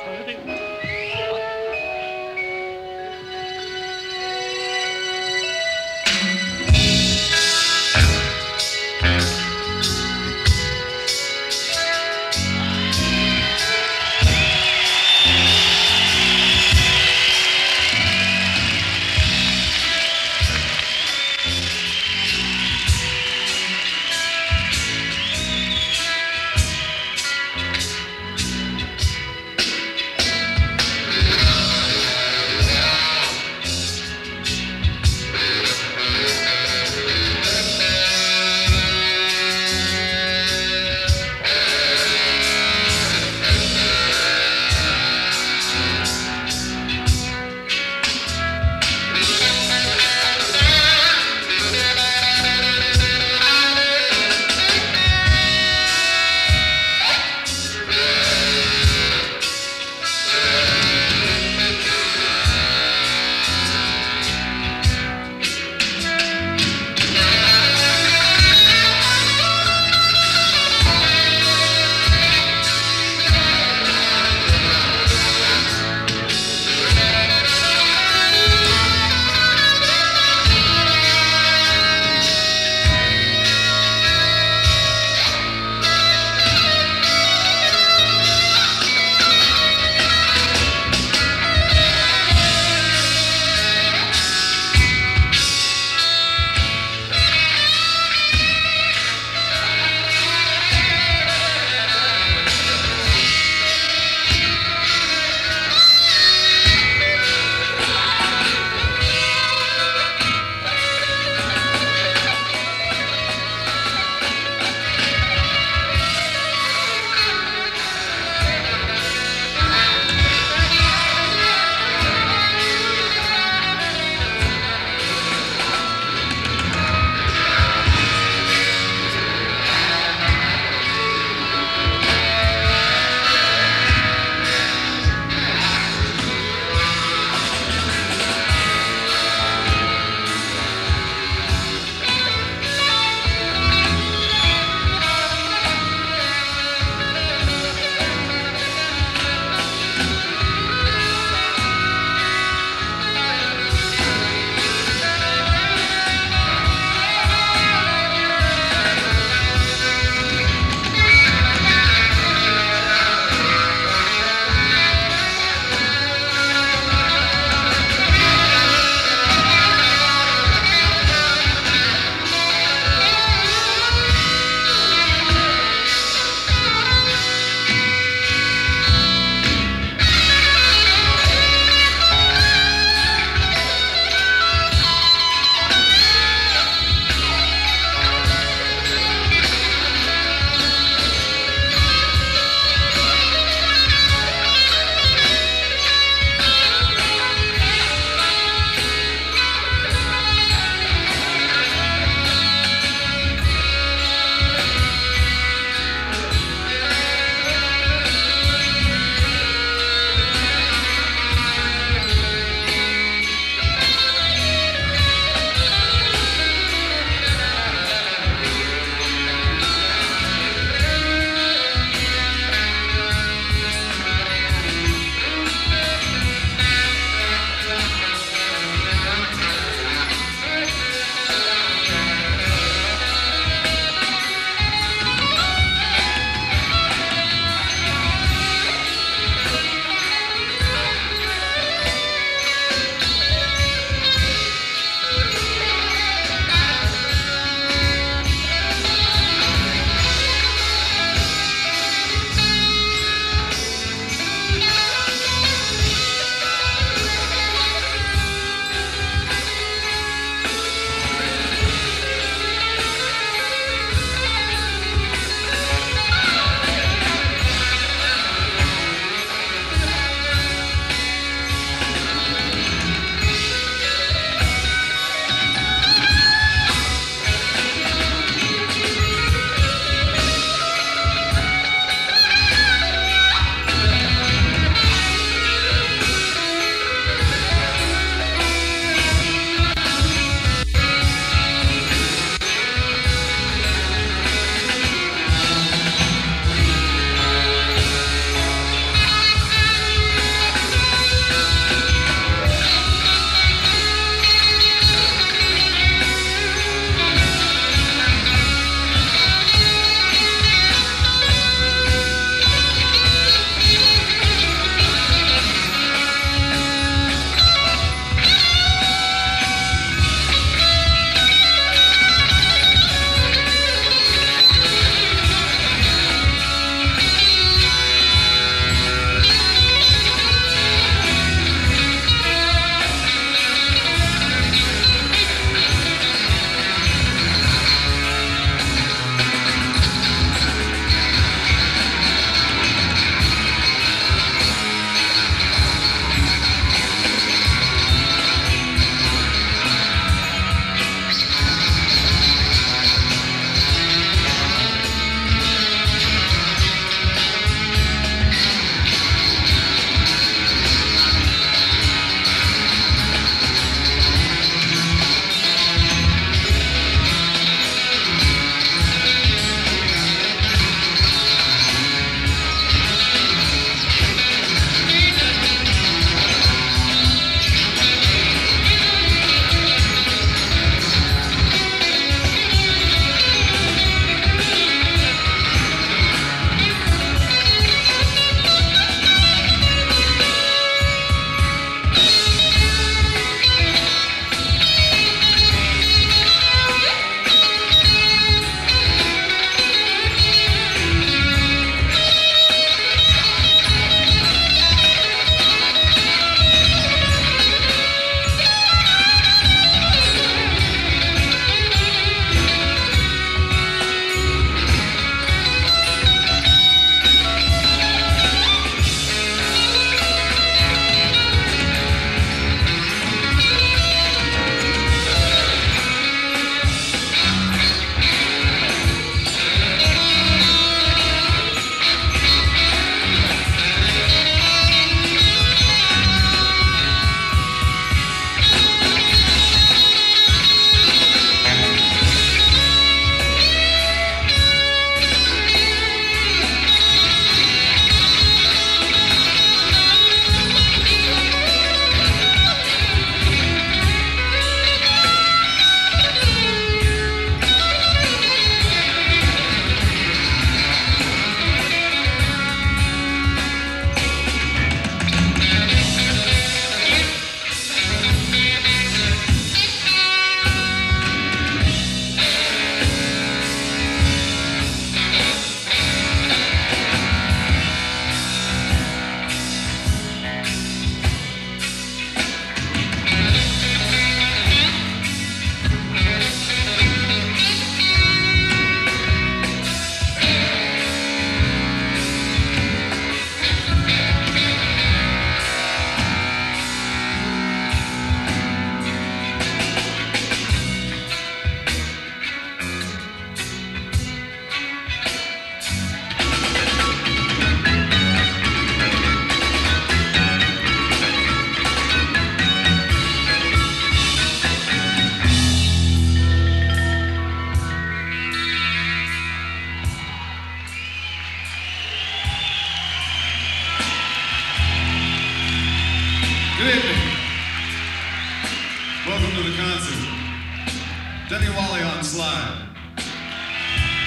eternity.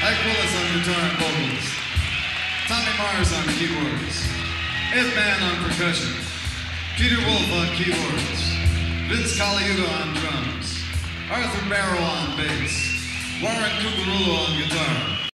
Ike Willis on guitar and vocals. Tommy Mars on keyboards. Ed Mann on percussion. Peter Wolf on keyboards. Vince Colaiuta on drums. Arthur Barrow on bass. Warren Cuccurullo on guitar.